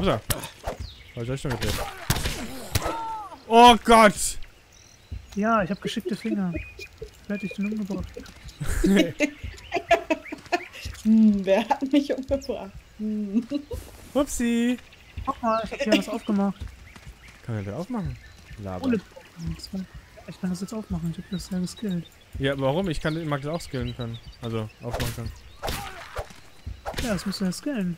Upsa. War ich Richtung gedreht. Oh Gott! Ja, ich habe geschickte Finger. Wer hat dich denn umgebracht? Hm, wer hat mich umgebracht? Hm. Upsi. Guck mal, ich habe hier was aufgemacht. Kann er da aufmachen? Laber. Ohne Ich kann das jetzt aufmachen, ich habe das ja geskillt. Ja, warum? Ich kann, mag das auch skillen können. Also, aufmachen können. Ja, das musst du ja skillen.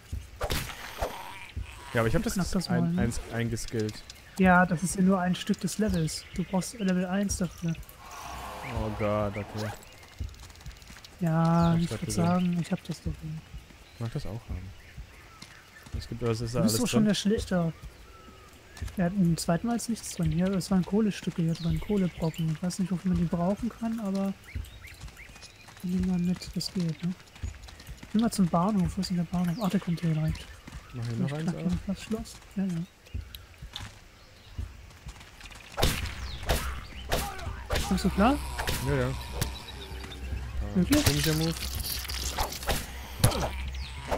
Ja, aber ich habe das, das ein, eins eingeskillt. Ja, das ist ja nur ein Stück des Levels. Du brauchst Level 1 dafür. Oh Gott, okay. Ja, Ich würde sagen, ich habe das doch. Ich mag das auch haben. Es gibt, was ist da Du bist doch schon drin? der Schlichter. Ja, im zweiten Mal nichts drin. Hier, das waren Kohlestücke hier drin, Kohlebrocken. Ich weiß nicht, wofür man die brauchen kann, aber nehmen wir mit, das geht, ne? Geh mal zum Bahnhof, wo ist denn der Bahnhof? Ach, der kommt hier direkt. Mach hier noch eins auf. das Schloss. Ja, ja. Kommst du klar? Ja, ja. Wirklich? Komischer Move.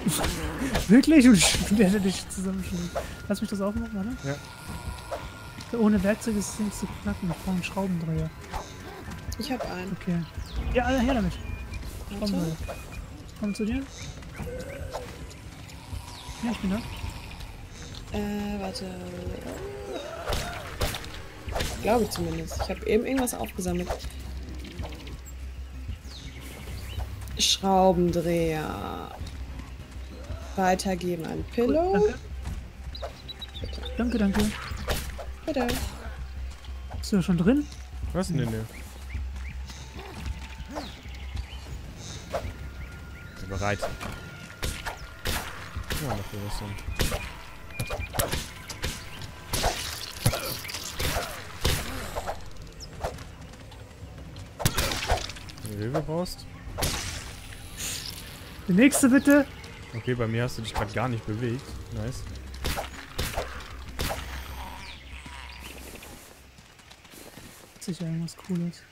Wirklich? Und hätte dich zusammenschlägt. Lass mich das aufmachen, warte. Ja. Ohne Werkzeug ist es nicht zu knacken. Ich brauche einen Schraubendreher. Ich habe einen. Okay. Ja, her damit. Schraubendreher. Komm zu dir. Ja, ich bin da. Äh, warte. Glaube ich zumindest. Ich habe eben irgendwas aufgesammelt. Schraubendreher. Weitergeben an Pillow. Danke. Danke, danke. Bitte. Bist du da schon drin? Was? Nee. Bin bereit. Ja, dafür was denn. Wenn du Hilfe brauchst. Der nächste bitte. Okay, bei mir hast du dich gerade gar nicht bewegt. Nice. Sicher irgendwas Cooles.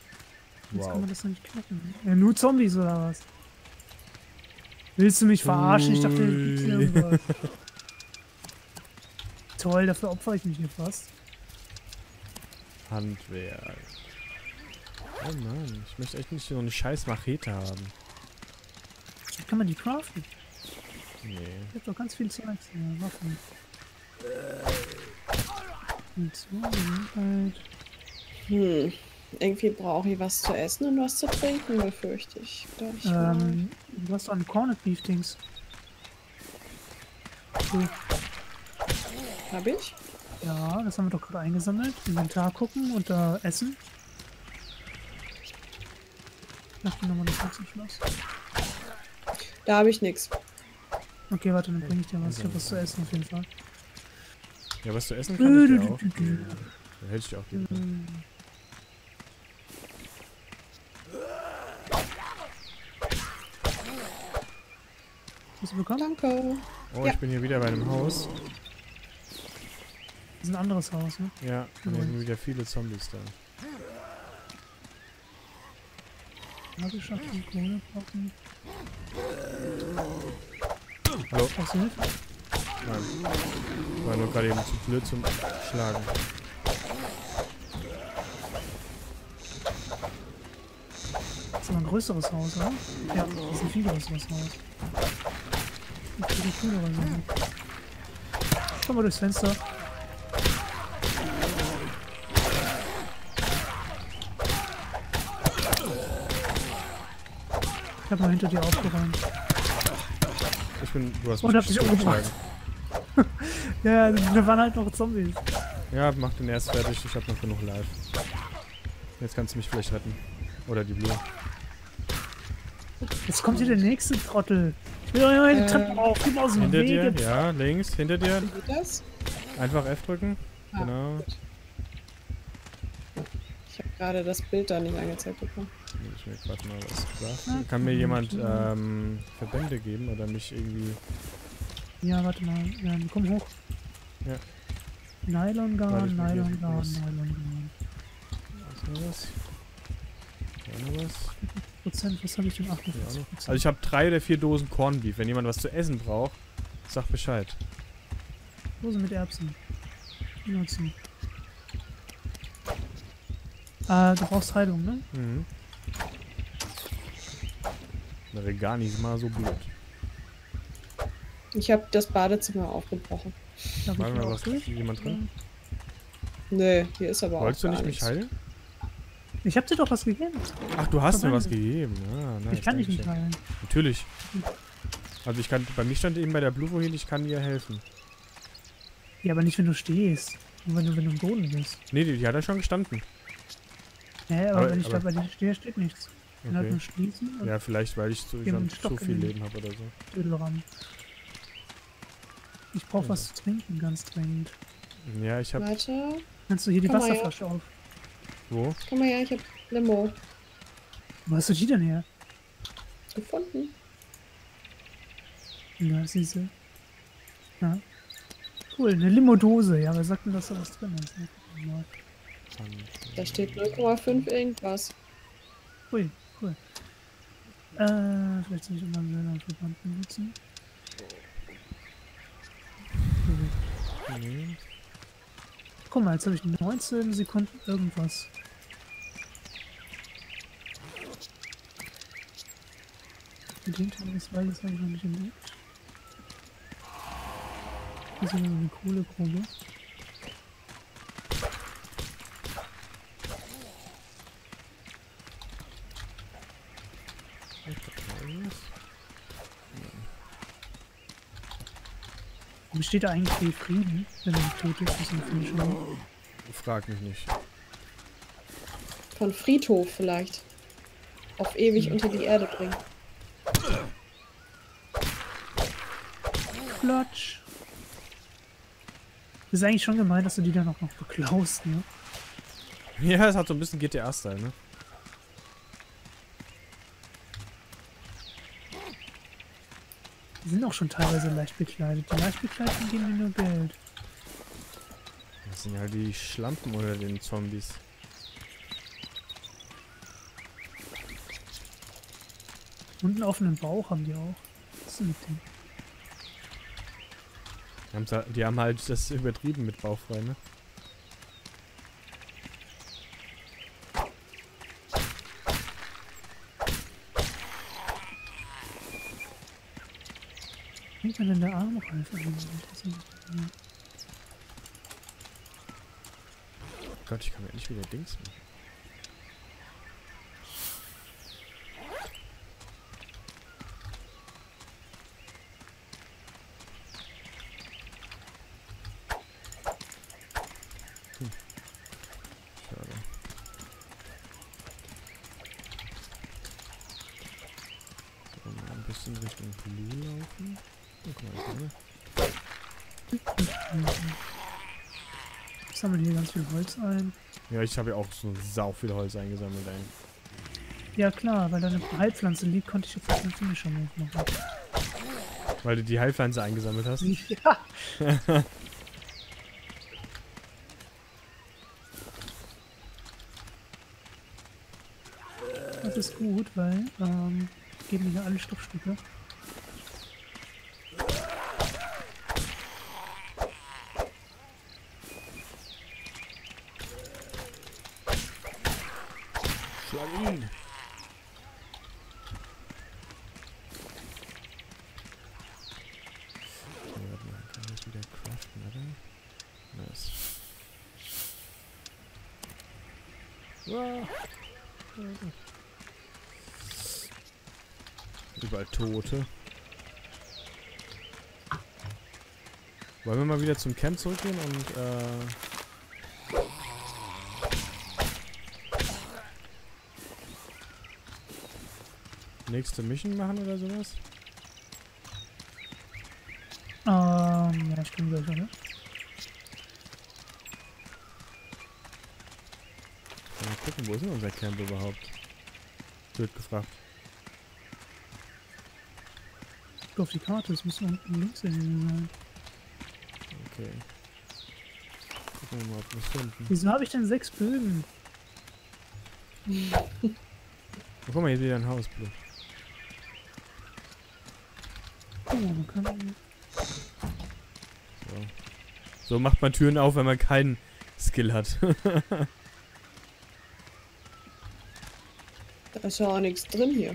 Jetzt kann Wow. man das doch nicht knacken. Ja, nur Zombies oder was? Willst du mich verarschen? Ich dachte, gibt's Ui. irgendwas. Toll, dafür opfer ich mich hier fast. Handwerk. Oh Mann, ich möchte echt nicht so eine scheiß Machete haben. Wie kann man die craften? Nee. Ich hab doch ganz viel Zeug. Waffen. Und zwei, Gesundheit. Hm. Irgendwie brauche ich was zu essen und was zu trinken, befürchte ich. Ähm, du hast doch ein Corned Beef Dings. So, Hab ich? ja, das haben wir doch gerade eingesammelt. Inventar gucken und da essen. Mach dir nochmal das Schloss. Da habe ich nichts. Okay, warte, dann bring ich dir was. Ich hab was zu essen auf jeden Fall. Ja, was zu essen kann ich dir auch. geben. Da hätte ich dir auch geben du bekommen? Danke. Oh, Ja. ich bin hier wieder bei einem Haus. Das ist ein anderes Haus, ne? Ja, und hier sind wieder viele Zombies da. Hab ich schon die Kohle brauchen. Hallo? Brauchst du Hilfe? Nein. Ich war nur gerade eben zu blöd zum Schlagen. Das ist aber ein größeres Haus, oder? Ja, das ist ein viel größeres Haus. Ich krieg die coolere Sachen. Schau mal durchs Fenster. Ich hab mal hinter dir aufgeräumt. Ich bin. Du hast Und hab dich umgebracht. Ja, da waren halt noch Zombies. Ja, mach den erst fertig. Ich hab noch genug live. Jetzt kannst du mich vielleicht retten. Oder die Blue. Jetzt kommt hier der nächste Trottel. Will doch immer die Äh, Treppe auf. Gib aus dem Hinter Weg. dir, ja, links, hinter dir. Wie geht das? Einfach F drücken. Ah, Genau. gut. Ich habe gerade das Bild da nicht angezeigt bekommen. Ich mir gerade mal was craften. Ja, Kann mir jemand ähm, Verbände geben oder mich irgendwie. Ja, warte mal. Ja, komm hoch. Ja. Nylon Garn, Nylon Garn, was. Nylon Garn. Ist noch was? Da noch was? Prozent, was habe ich denn? Ja, 48 auch noch. Prozent. Also ich habe drei oder vier Dosen Corned Beef. Wenn jemand was zu essen braucht, sag Bescheid. Dose mit Erbsen. Benutzen. Äh, du brauchst Heilung, ne? Mhm. Wäre gar nicht mal so blöd. Ich habe das Badezimmer aufgebrochen. Mal, auch was jemand drin? Nö, hier ist aber Wolltest du auch nicht gar mich nichts. heilen? Ich hab dir doch was gegeben. Ach, du hast mir was gegeben. Ah, nice, ich kann dich nicht heilen. Natürlich. Also ich kann, bei mir stand eben bei der Blue vorhin, ich kann dir helfen. Ja, aber nicht, wenn du stehst. Nur wenn du, wenn du im Boden bist. Nee, die, die hat ja schon gestanden. Hä, aber, Aber- wenn ich da aber- bei dir stehe, steht nichts. Halt Okay. nur schließen Ja, vielleicht, weil ich mir schon zu viel Leben habe oder so. Ich brauche Ja. was zu trinken, ganz dringend. Ja, ich hab... Warte, Kannst du hier die. Wasserflasche auf? Wo? komm mal her, ich habe Limo Wo hast du die denn her? gefunden. Ja, siehste. Ja. Cool, eine Limodose. Ja, wer sagt denn, dass da was drin ist? Ne? Da steht 0,5 irgendwas. Ui, cool. Äh, vielleicht soll ich immer einen Verband benutzen. Nee. Guck mal, jetzt habe ich 19 Sekunden irgendwas. Mit dem Teil des Waldes habe ich noch nicht entdeckt. Hier ist wieder so eine Warum steht da eigentlich wie Frieden, wenn er tot ist? Das ist ein Finisher. Frag mich nicht. Von Friedhof vielleicht. Auf ewig unter die Erde bringen. Klatsch. Das ist eigentlich schon gemein, dass du die dann auch noch beklaust, ne? Ja, es hat so ein bisschen GTA-Style, ne? Sind auch schon teilweise leicht bekleidet. Die leicht bekleideten geben dir nur Geld. Das sind ja die Schlampen oder den Zombies. Und einen offenen Bauch haben die auch. Was ist denn mit denen? Die haben, sa- die haben halt das übertrieben mit bauchfrei, ne? Kann denn der Armreif eigentlich? Gott, ich kann mir endlich wieder Dings machen. Hm. Schade. So, mal ein bisschen Richtung Blue laufen. Oh, guck mal, hier. Ich sammle hier ganz viel Holz ein. Ja, ich habe ja auch so sau viel Holz eingesammelt, ey. Ja klar, weil da eine Heilpflanze liegt, konnte ich jetzt auch einen Finisher Move machen. Weil du die Heilpflanze eingesammelt hast. Ja. Das ist gut, weil ähm, geben mir hier alle Stoffstücke. Schlag ihn! Überall Tote. Wollen wir mal wieder zum Camp zurückgehen und äh, nächste Mission machen oder sowas? Ähm, ja, bin gleich, oder? Mal gucken, wo ist denn unser Camp überhaupt? Wird gefragt. Guck auf die Karte, es muss unten links irgendwie sein. Okay. Gucken wir mal, ob wir es finden. Wieso habe ich denn sechs Bögen? Oh, guck mal, hier ist wieder ein Haus, Blue. Oh, man kann. So. So macht man Türen auf, wenn man keinen Skill hat. Da ist ja auch nichts drin hier.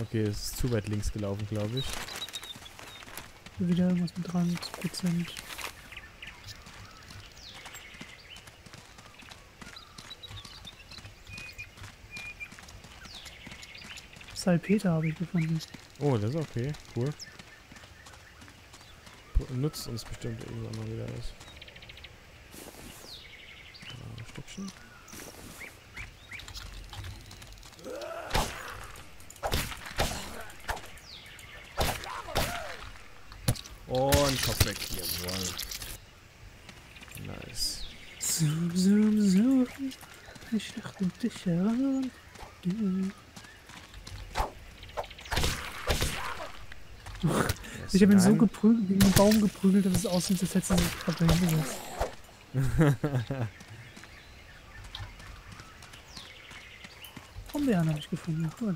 okay, es ist zu weit links gelaufen, glaube ich. Wieder irgendwas mit 93 Prozent. Salpeter habe ich gefunden. Oh, das ist okay. Cool. Nutzt uns bestimmt irgendwann mal wieder was. Ein Stückchen. Und Kopf weg. Jawohl. Nice. Zoom, zoom, zoom. Ich dachte dich heran. Ich habe ihn so geprügelt, gegen den Baum geprügelt, dass es aussieht, als hätte er sich gerade hingesetzt. Brombeeren habe ich gefunden, cool.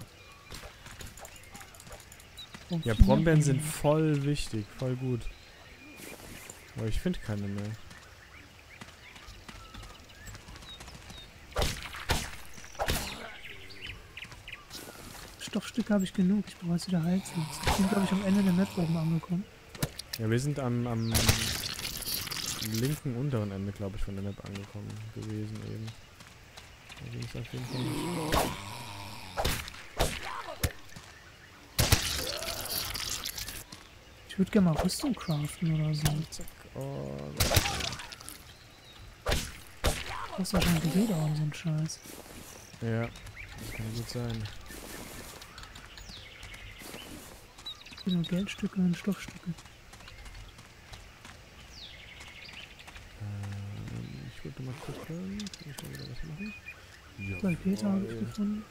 Ja, Brombeeren sind voll wichtig, voll gut. Aber ich finde keine mehr. Stoffstücke habe ich genug, ich brauche jetzt wieder Heizen. Ich bin, glaube ich, am Ende der Map oben angekommen. Ja, wir sind am, am linken unteren Ende, glaube ich, von der Map angekommen gewesen eben. Da ging es auf jeden Fall nicht. Ich würde gerne mal Rüstung craften oder so. Zack. Oh, Das ist wahrscheinlich Räder und so ein Scheiß. ja, das kann gut sein. Hier nur Geldstücke und Stoffstücke. Ähm, ich würde mal gucken. Kann ich mal wieder was machen? Ja. Salpeter habe ich gefunden.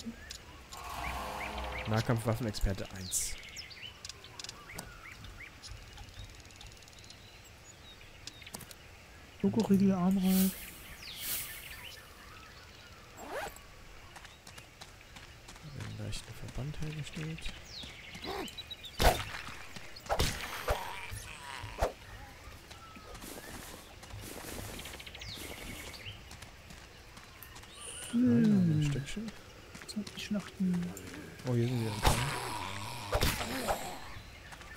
Nahkampfwaffenexperte 1. Schokoriegel, Armreif. einen leichten Verband hergestellt. Nein, noch ein Hm. Stückchen. Die Schlachten. Oh, hier sind wir.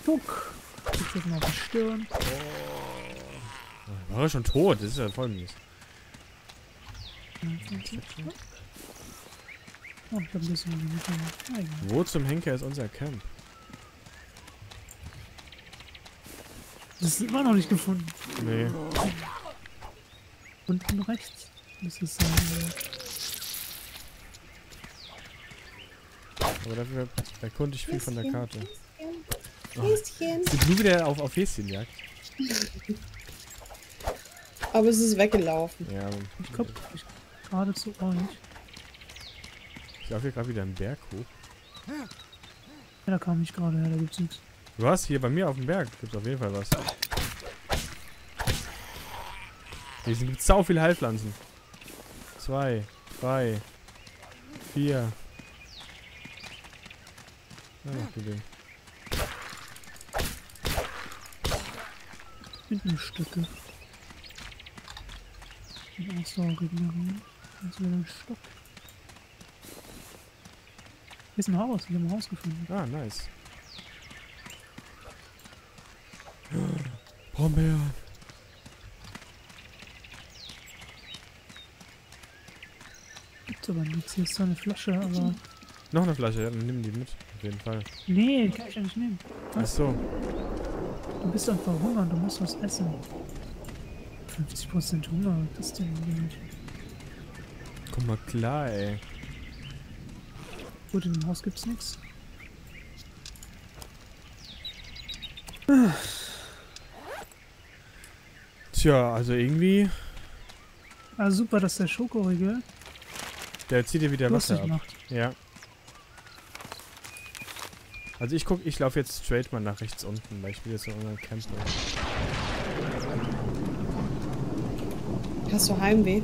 Guck. Ich jetzt mal auf die Stirn. Oh, war er schon tot? Das ist ja voll mies. Oh, ich habe ein bisschen dem Wo zum Henker ist unser Camp? Das ist immer noch nicht gefunden. Nee. Unten rechts. Das ist sein. Aber dafür erkunde ich viel von der Karte. Oh. Häschen. Sind du wieder auf, auf Häschenjagd? Aber es ist weggelaufen. Ja, Ich komme gerade zu euch. ich laufe hier gerade wieder einen Berg hoch. Ja, da kam ich gerade her, da gibt's nichts. Was? Hier bei mir auf dem Berg gibt auf jeden Fall was. Hier gibt sau viele Heilpflanzen. Zwei, drei, vier. Ja, noch Ding. Bindenstücke. Und Ausdauer regenerieren. Jetzt wieder ein Stock. Hier ist ein Haus, ich habe ein Haus gefunden. Ah, nice. Brombeeren. Gibt's aber nichts. Hier ist zwar eine Flasche, aber. Noch eine Flasche, ja, dann nimm die mit. Auf jeden Fall. Nee, die kann ich ja nicht nehmen. Ach so. Du bist einfach Hunger und du musst was essen. 50% Hunger, was ist denn nicht? Komm mal klar, ey. Gut, in dem Haus gibt's nichts. Tja, also irgendwie, Ah, super, dass der Schokoriegel der zieht dir wieder Wasser ab. macht. Ja. Also ich guck, ich laufe jetzt straight mal nach rechts unten, weil ich will jetzt noch unseren Camp. Hast du Heimweh?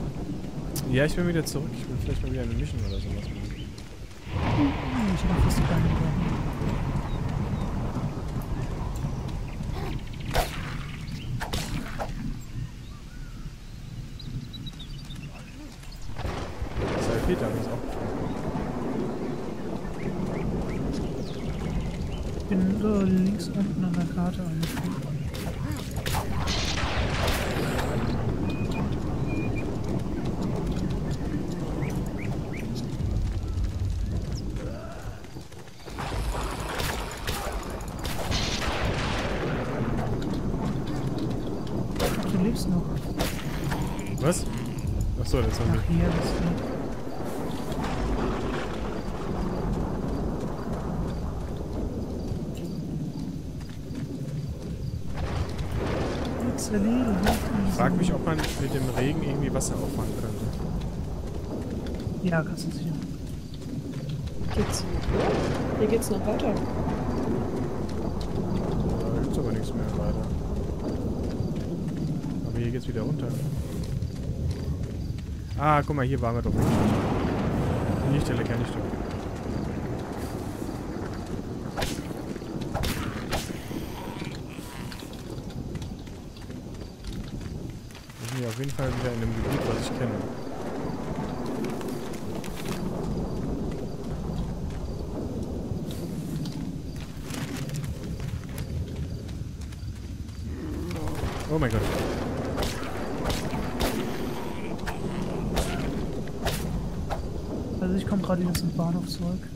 Ja, ich bin wieder zurück. Ich will vielleicht mal wieder eine Mission oder sowas machen. Hm, Ich hab fast die Beine gebrochen. Peter, das ist auch gefunden. Ich bin äh, links unten an der Karte angekommen. Du lebst noch. Was? Achso, der Zombie. Ach, hier bist du. Ich frag mich, ob man mit dem Regen irgendwie Wasser auffangen könnte. Ja, kannst du sicher. Geht's? Hier geht's noch weiter. Da gibt's aber nichts mehr weiter. Aber hier geht's wieder runter. Ah, guck mal, hier waren wir doch. Die Stelle kenne ich doch. Sind hier auf jeden Fall wieder in einem Gebiet, was ich kenne. Oh mein Gott. Also ich komme gerade wieder zum Bahnhof zurück.